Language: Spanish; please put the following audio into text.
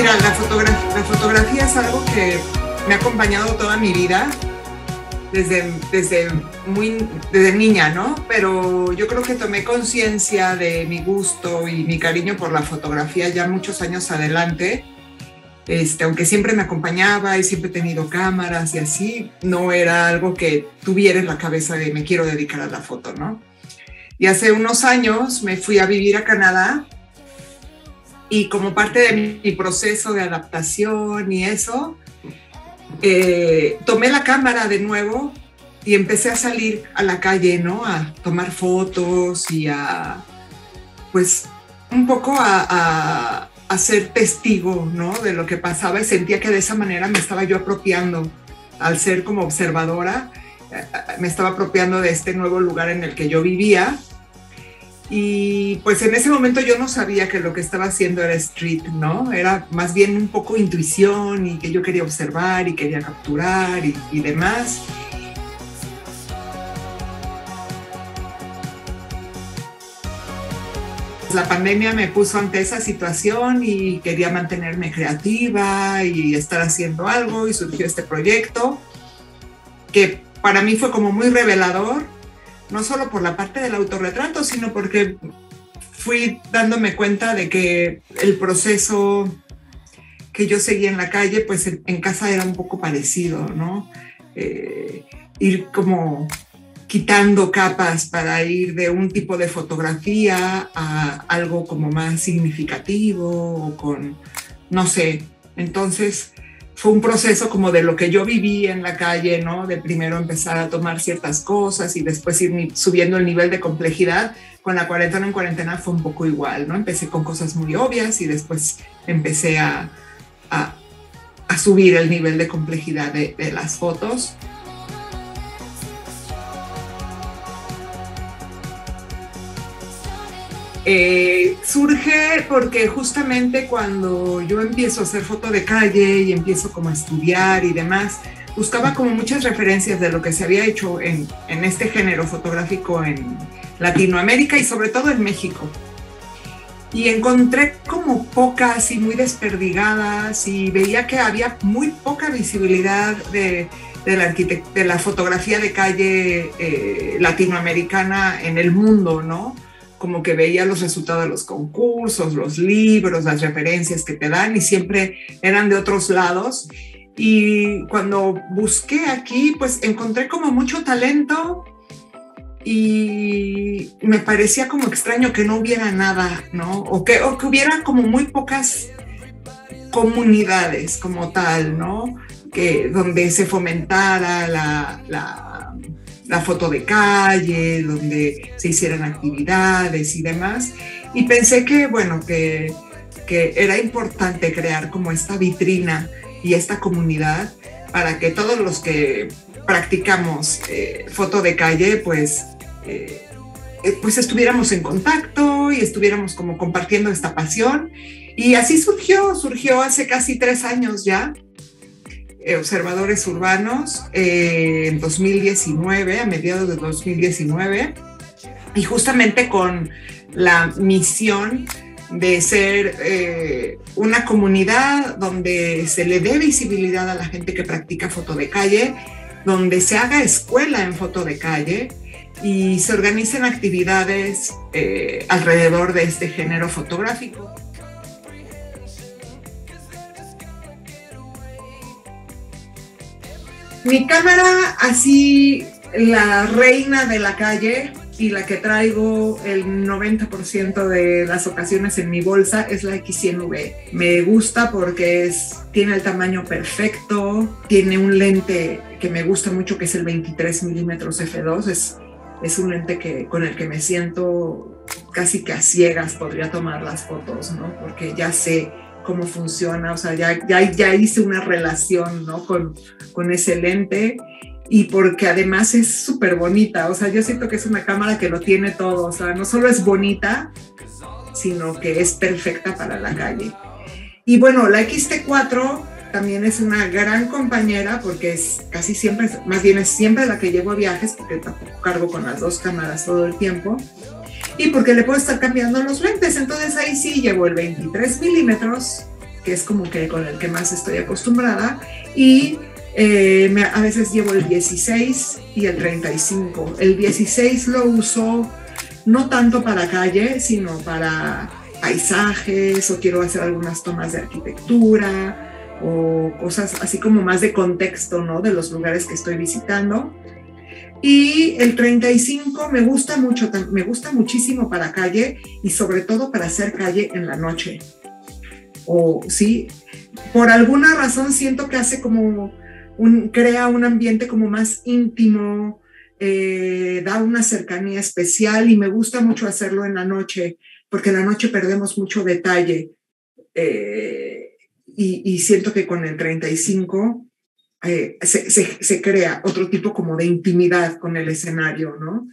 Mira, la, fotografía, la fotografía es algo que me ha acompañado toda mi vida, desde, desde, muy, desde niña, ¿no? Pero yo creo que tomé conciencia de mi gusto y mi cariño por la fotografía ya muchos años adelante. Este, aunque siempre me acompañaba y siempre he tenido cámaras y así, no era algo que tuviera en la cabeza de me quiero dedicar a la foto, ¿no? Y hace unos años me fui a vivir a Canadá y como parte de mi proceso de adaptación y eso, eh, tomé la cámara de nuevo y empecé a salir a la calle, ¿no? A tomar fotos y a, pues, un poco a, a, ser testigo, ¿no? De lo que pasaba y sentía que de esa manera me estaba yo apropiando, al ser como observadora, eh, me estaba apropiando de este nuevo lugar en el que yo vivía y pues en ese momento yo no sabía que lo que estaba haciendo era street, ¿no? Era más bien un poco intuición y que yo quería observar y quería capturar y, demás. La pandemia me puso ante esa situación y quería mantenerme creativa y estar haciendo algo y surgió este proyecto que para mí fue como muy revelador no solo por la parte del autorretrato, sino porque fui dándome cuenta de que el proceso que yo seguía en la calle, pues en, casa era un poco parecido, ¿no? Eh, ir como quitando capas para ir de un tipo de fotografía a algo como más significativo o con, no sé, entonces fue un proceso como de lo que yo viví en la calle, ¿no? De primero empezar a tomar ciertas cosas y después ir subiendo el nivel de complejidad. Con la cuarentena en cuarentena fue un poco igual, ¿no? Empecé con cosas muy obvias y después empecé a, a, subir el nivel de complejidad de, de las fotos. Eh, surge porque justamente cuando yo empiezo a hacer foto de calle y empiezo como a estudiar y demás, buscaba como muchas referencias de lo que se había hecho en, en este género fotográfico en Latinoamérica y sobre todo en México. Y encontré como pocas y muy desperdigadas y veía que había muy poca visibilidad de, de la, de la fotografía de calle eh, latinoamericana en el mundo, ¿no? Como que veía los resultados de los concursos, los libros, las referencias que te dan y siempre eran de otros lados. Y cuando busqué aquí, pues encontré como mucho talento y me parecía como extraño que no hubiera nada, ¿no? O que, o que hubiera como muy pocas comunidades como tal, ¿no? Que donde se fomentara la, la la foto de calle, donde se hicieran actividades y demás. Y pensé que, bueno, que, que era importante crear como esta vitrina y esta comunidad para que todos los que practicamos eh, foto de calle, pues, eh, eh, pues estuviéramos en contacto y estuviéramos como compartiendo esta pasión. Y así surgió, surgió hace casi tres años ya. Eh, observadores urbanos eh, en 2019, a mediados de 2019, y justamente con la misión de ser eh, una comunidad donde se le dé visibilidad a la gente que practica foto de calle, donde se haga escuela en foto de calle y se organicen actividades alrededor de este género fotográfico. Mi cámara, así, la reina de la calle y la que traigo el 90% de las ocasiones en mi bolsa es la X100V. Me gusta porque es, tiene el tamaño perfecto, tiene un lente que me gusta mucho que es el 23 milímetros f2, es, es un lente que, con el que me siento casi que a ciegas podría tomar las fotos, ¿no? Porque ya sé cómo funciona, o sea, ya, ya, ya hice una relación, ¿no? Con, con ese lente y porque además es súper bonita, o sea, yo siento que es una cámara que lo tiene todo, o sea, no solo es bonita, sino que es perfecta para la calle. Y bueno, la XT4 también es una gran compañera porque es casi siempre, más bien es siempre la que llevo a viajes, porque tampoco cargo con las dos cámaras todo el tiempo y porque le puedo estar cambiando los lentes. Entonces ahí sí llevo el 23 milímetros, que es como que con el que más estoy acostumbrada. Y eh, a veces llevo el 16 y el 35. El 16 lo uso no tanto para calle, sino para paisajes o quiero hacer algunas tomas de arquitectura o cosas así como más de contexto, ¿no? De los lugares que estoy visitando. Y el 35 me gusta mucho, me gusta muchísimo para calle y sobre todo para hacer calle en la noche. O sí, por alguna razón siento que hace como un, crea un ambiente como más íntimo, eh, da una cercanía especial y me gusta mucho hacerlo en la noche, porque en la noche perdemos mucho detalle. Eh, y, y, siento que con el 35 eh, se, se, crea otro tipo como de intimidad con el escenario, ¿no?